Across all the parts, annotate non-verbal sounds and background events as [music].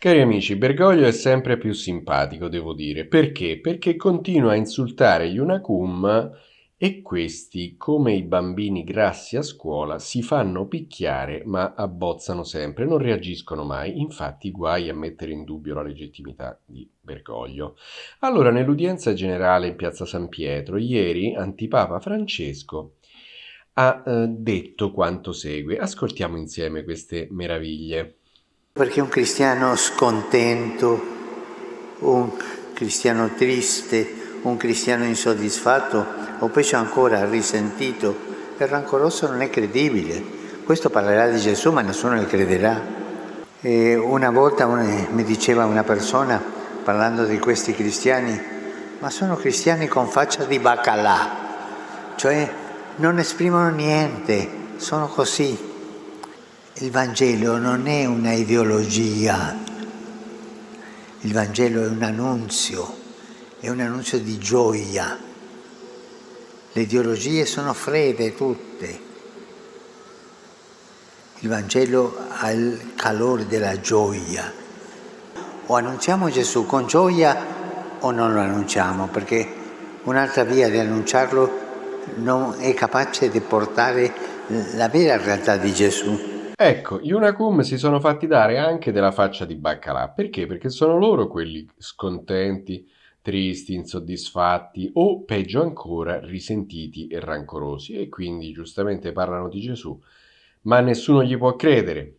Cari amici, Bergoglio è sempre più simpatico, devo dire. Perché? Perché continua a insultare gli Unacum e questi, come i bambini grassi a scuola, si fanno picchiare ma abbozzano sempre, non reagiscono mai, infatti guai a mettere in dubbio la legittimità di Bergoglio. Allora, nell'udienza generale in piazza San Pietro, ieri Antipapa Francesco ha eh, detto quanto segue. Ascoltiamo insieme queste meraviglie. Perché un cristiano scontento, un cristiano triste, un cristiano insoddisfatto o peggio ancora risentito e rancoroso non è credibile. Questo parlerà di Gesù ma nessuno le crederà. E una volta mi diceva una persona, parlando di questi cristiani, ma sono cristiani con faccia di baccalà, cioè non esprimono niente, sono così. Il Vangelo non è una ideologia, il Vangelo è un annunzio, è un annuncio di gioia le ideologie sono fredde tutte. Il Vangelo ha il calore della gioia. O annunciamo Gesù con gioia o non lo annunciamo, perché un'altra via di annunciarlo non è capace di portare la vera realtà di Gesù. Ecco, gli Unacum si sono fatti dare anche della faccia di baccalà. Perché? Perché sono loro quelli scontenti, tristi, insoddisfatti o peggio ancora risentiti e rancorosi e quindi giustamente parlano di Gesù, ma nessuno gli può credere.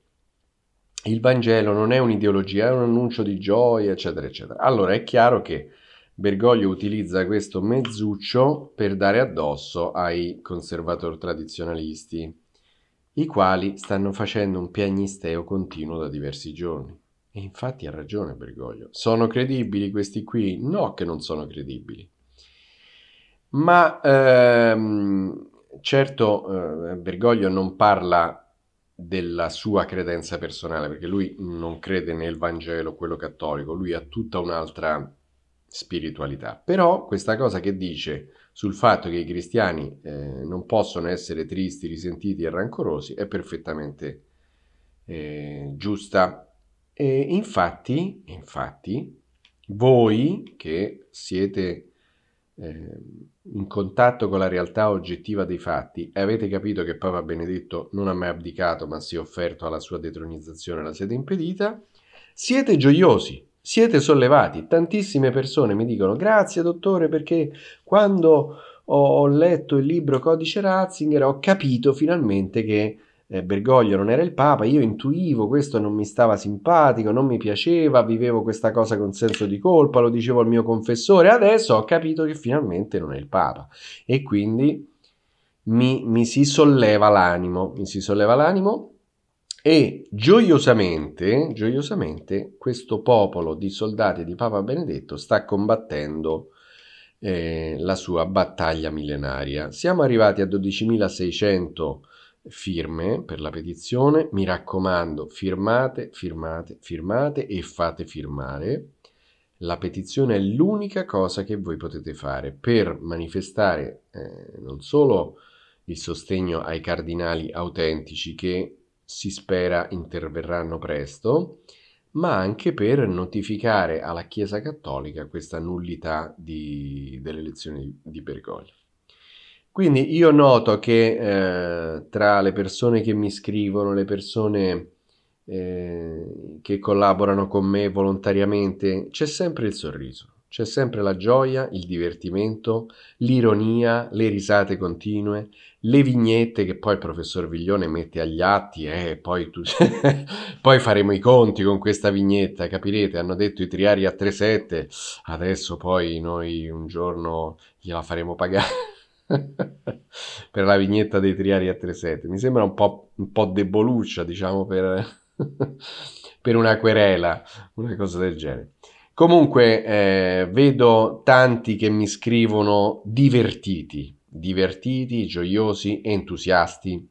Il Vangelo non è un'ideologia, è un annuncio di gioia, eccetera, eccetera. Allora è chiaro che Bergoglio utilizza questo mezzuccio per dare addosso ai conservatori tradizionalisti, i quali stanno facendo un piagnisteo continuo da diversi giorni. E infatti ha ragione Bergoglio. Sono credibili questi qui? No che non sono credibili. Ma ehm, certo eh, Bergoglio non parla della sua credenza personale, perché lui non crede nel Vangelo, quello cattolico, lui ha tutta un'altra spiritualità. Però questa cosa che dice sul fatto che i cristiani eh, non possono essere tristi, risentiti e rancorosi è perfettamente eh, giusta. E infatti, infatti, voi che siete eh, in contatto con la realtà oggettiva dei fatti e avete capito che Papa Benedetto non ha mai abdicato ma si è offerto alla sua detronizzazione la sede impedita, siete gioiosi, siete sollevati. Tantissime persone mi dicono grazie dottore perché quando ho letto il libro Codice Ratzinger ho capito finalmente che eh, Bergoglio non era il Papa, io intuivo questo non mi stava simpatico, non mi piaceva, vivevo questa cosa con senso di colpa, lo dicevo al mio confessore, adesso ho capito che finalmente non è il Papa. E quindi mi, mi si solleva l'animo, mi si solleva l'animo e gioiosamente, gioiosamente questo popolo di soldati di Papa Benedetto sta combattendo eh, la sua battaglia millenaria. Siamo arrivati a 12.600 firme per la petizione. Mi raccomando, firmate, firmate, firmate e fate firmare. La petizione è l'unica cosa che voi potete fare per manifestare eh, non solo il sostegno ai cardinali autentici che si spera interverranno presto, ma anche per notificare alla Chiesa Cattolica questa nullità di, delle elezioni di Bergoglio. Quindi io noto che eh, tra le persone che mi scrivono, le persone eh, che collaborano con me volontariamente, c'è sempre il sorriso, c'è sempre la gioia, il divertimento, l'ironia, le risate continue, le vignette che poi il professor Viglione mette agli atti e eh, poi, tu... [laughs] poi faremo i conti con questa vignetta, capirete? Hanno detto i triari a 3-7, adesso poi noi un giorno gliela faremo pagare. [laughs] per la vignetta dei triari a 3.7. Mi sembra un po', un po deboluccia, diciamo, per, [laughs] per una querela, una cosa del genere. Comunque eh, vedo tanti che mi scrivono divertiti, divertiti, gioiosi, entusiasti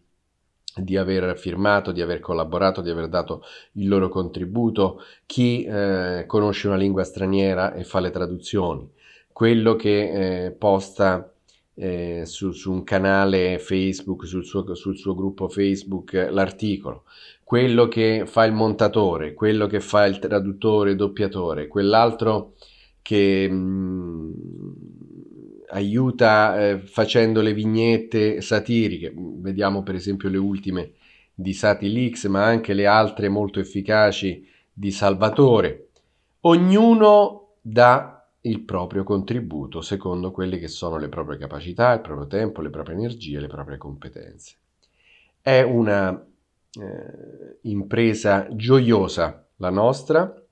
di aver firmato, di aver collaborato, di aver dato il loro contributo, chi eh, conosce una lingua straniera e fa le traduzioni, quello che eh, posta eh, su, su, un canale Facebook, sul suo, sul suo gruppo Facebook, l'articolo, quello che fa il montatore, quello che fa il traduttore, doppiatore, quell'altro che mh, mm, aiuta eh, facendo le vignette satiriche, vediamo per esempio le ultime di Satilix, ma anche le altre molto efficaci di Salvatore. Ognuno dà il proprio contributo secondo quelle che sono le proprie capacità, il proprio tempo, le proprie energie, le proprie competenze. È una eh, impresa gioiosa la nostra.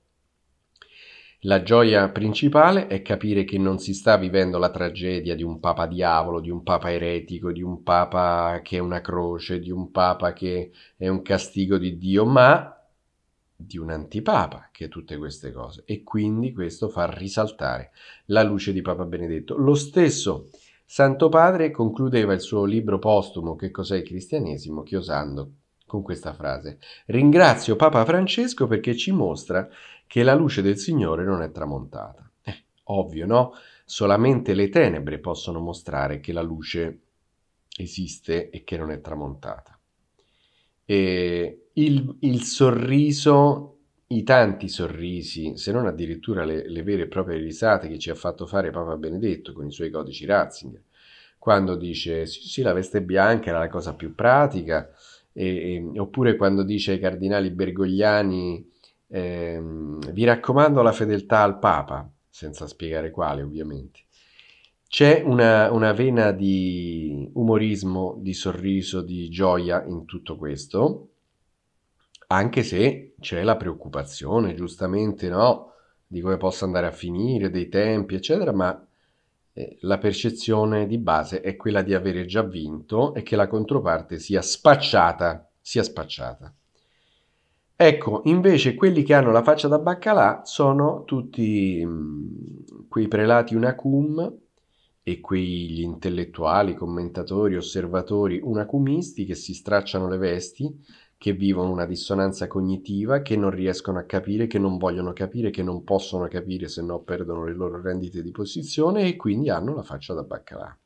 La gioia principale è capire che non si sta vivendo la tragedia di un papa diavolo, di un papa eretico, di un papa che è una croce, di un papa che è un castigo di Dio, ma di un antipapa che tutte queste cose e quindi questo fa risaltare la luce di Papa Benedetto. Lo stesso Santo Padre concludeva il suo libro postumo Che cos'è il cristianesimo chiosando con questa frase. Ringrazio Papa Francesco perché ci mostra che la luce del Signore non è tramontata. Eh, ovvio, no? Solamente le tenebre possono mostrare che la luce esiste e che non è tramontata. E il, il sorriso i tanti sorrisi, se non addirittura le, le, vere e proprie risate che ci ha fatto fare Papa Benedetto con i suoi codici Ratzinger, quando dice sì, sì, la veste bianca era la cosa più pratica, e, e, oppure quando dice ai cardinali bergogliani eh, vi raccomando la fedeltà al Papa, senza spiegare quale ovviamente. C'è una, una vena di umorismo, di sorriso, di gioia in tutto questo, anche se c'è la preoccupazione, giustamente, no? Di come possa andare a finire, dei tempi, eccetera, ma eh, la percezione di base è quella di avere già vinto e che la controparte sia spacciata, sia spacciata. Ecco, invece quelli che hanno la faccia da baccalà sono tutti mh, mm, quei prelati unacum e quegli intellettuali, commentatori, osservatori unacumisti che si stracciano le vesti che vivono una dissonanza cognitiva, che non riescono a capire, che non vogliono capire, che non possono capire se no perdono le loro rendite di posizione e quindi hanno la faccia da baccalà.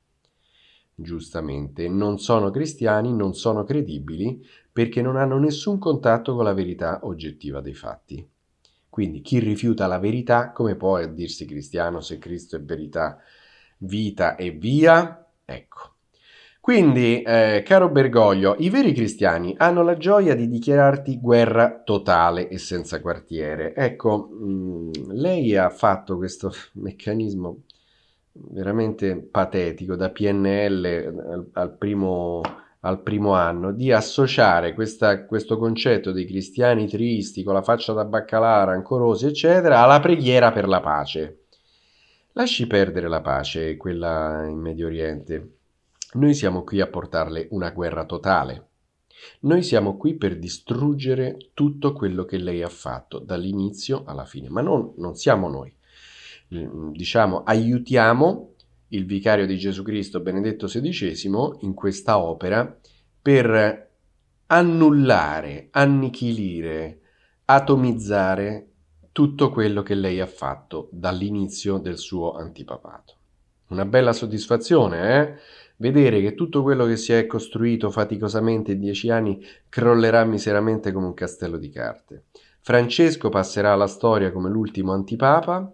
Giustamente, non sono cristiani, non sono credibili perché non hanno nessun contatto con la verità oggettiva dei fatti. Quindi chi rifiuta la verità, come può dirsi cristiano se Cristo è verità, vita e via? Ecco, quindi, eh, caro Bergoglio, i veri cristiani hanno la gioia di dichiararti guerra totale e senza quartiere. Ecco, mh, mm, lei ha fatto questo meccanismo veramente patetico da PNL al, al, primo, al primo, anno di associare questa, questo concetto dei cristiani tristi con la faccia da baccalà, rancorosi, eccetera, alla preghiera per la pace. Lasci perdere la pace, quella in Medio Oriente. Noi siamo qui a portarle una guerra totale. Noi siamo qui per distruggere tutto quello che lei ha fatto dall'inizio alla fine, ma non, non siamo noi. Diciamo, aiutiamo il vicario di Gesù Cristo Benedetto XVI in questa opera per annullare, annichilire, atomizzare tutto quello che lei ha fatto dall'inizio del suo antipapato. Una bella soddisfazione, eh? Vedere che tutto quello che si è costruito faticosamente in dieci anni crollerà miseramente come un castello di carte. Francesco passerà alla storia come l'ultimo antipapa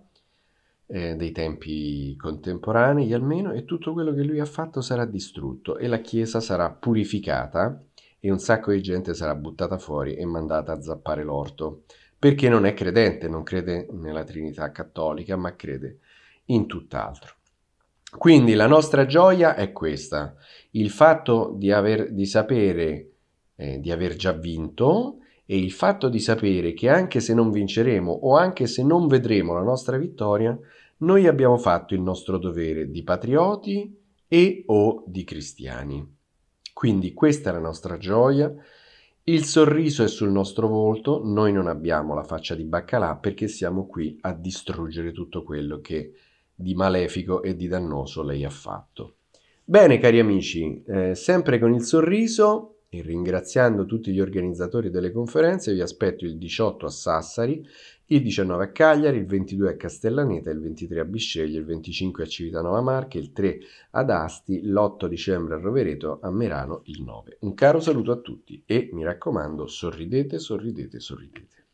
eh, dei tempi contemporanei almeno e tutto quello che lui ha fatto sarà distrutto e la Chiesa sarà purificata e un sacco di gente sarà buttata fuori e mandata a zappare l'orto perché non è credente, non crede nella Trinità cattolica ma crede in tutt'altro. Quindi la nostra gioia è questa, il fatto di, aver, di sapere eh, di aver già vinto e il fatto di sapere che anche se non vinceremo o anche se non vedremo la nostra vittoria, noi abbiamo fatto il nostro dovere di patrioti e o di cristiani. Quindi questa è la nostra gioia, il sorriso è sul nostro volto, noi non abbiamo la faccia di baccalà perché siamo qui a distruggere tutto quello che di malefico e di dannoso lei ha fatto. Bene cari amici, eh, sempre con il sorriso e ringraziando tutti gli organizzatori delle conferenze, vi aspetto il 18 a Sassari il 19 a Cagliari, il 22 a Castellaneta, il 23 a Bisceglie, il 25 a Civitanova Marche, il 3 ad Asti, l'8 dicembre a Rovereto, a Merano il 9. Un caro saluto a tutti e mi raccomando, sorridete, sorridete, sorridete.